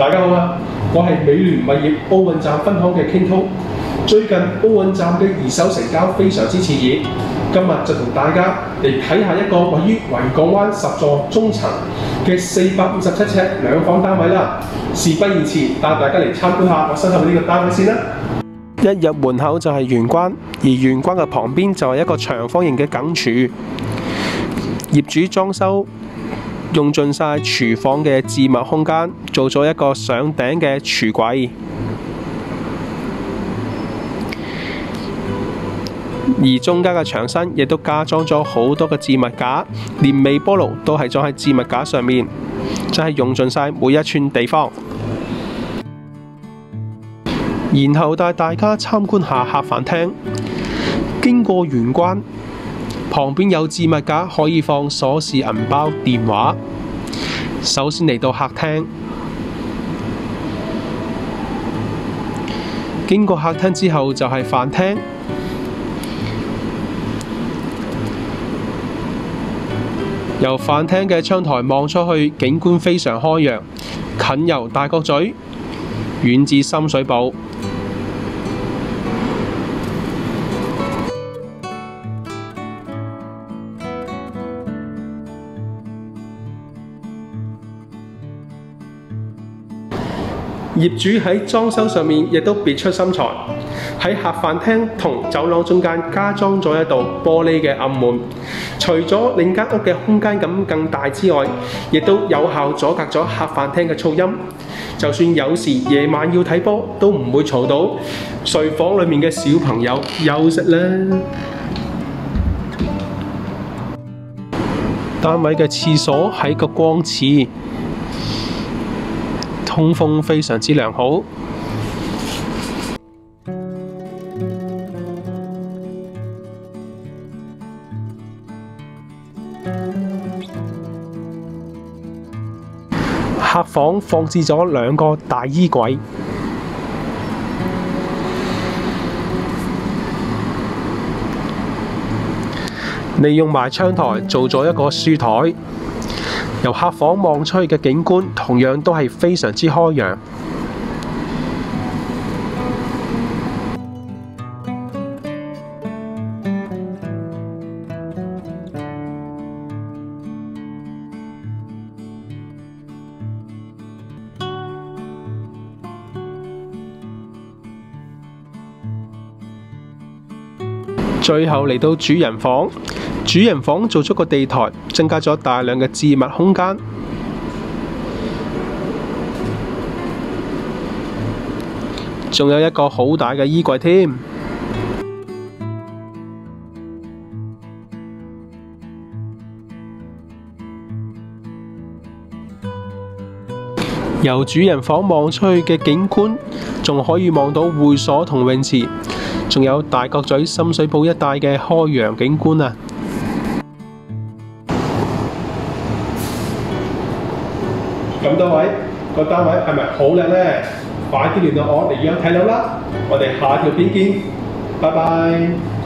大家好啊！我係美聯物業奧運站分行嘅 King o。最近奧運站嘅二手成交非常之熾熱，今日就同大家嚟睇下一個位於維港灣十座中層嘅四百五十七尺兩房單位啦。事不宜遲，帶大家嚟參觀下我身後呢個單位先啦。一入門口就係玄關，而玄關嘅旁邊就係一個長方形嘅梗廚。業主裝修用盡晒廚房嘅置物空間，做咗一個上頂嘅廚櫃。而中間嘅牆身亦都加裝咗好多嘅置物架，連微波爐都係裝喺置物架上面，真係用盡晒每一寸地方。然後帶大家參觀下客飯廳，經過玄關，旁邊有置物架可以放鎖匙、銀包、電話。首先嚟到客廳，經過客廳之後就係飯廳。由飯廳嘅窗台望出去，景觀非常開揚，近由大角咀，遠至深水埗。業主喺裝修上面亦都別出心裁，喺客飯廳同走廊中間加裝咗一道玻璃嘅暗門，除咗令間屋嘅空間感更大之外，亦都有效阻隔咗客飯廳嘅噪音。就算有時夜晚要睇波，都唔會嘈到睡房裡面嘅小朋友休息啦。單位嘅廁所喺個光廁。通風非常之良好。客房放置咗兩個大衣櫃，利用埋窗台做咗一個書台。由客房望出去嘅景观，同样都系非常之开扬。最後嚟到主人房。主人房做咗個地台，增加咗大量嘅置物空間，仲有一個好大嘅衣櫃添。由主人房望出去嘅景觀，仲可以望到會所同泳池，仲有大角咀深水埗一帶嘅開揚景觀啊！咁多位個單位係咪好靚呢？快啲聯絡我嚟約睇樓啦！我哋下條片見，拜拜。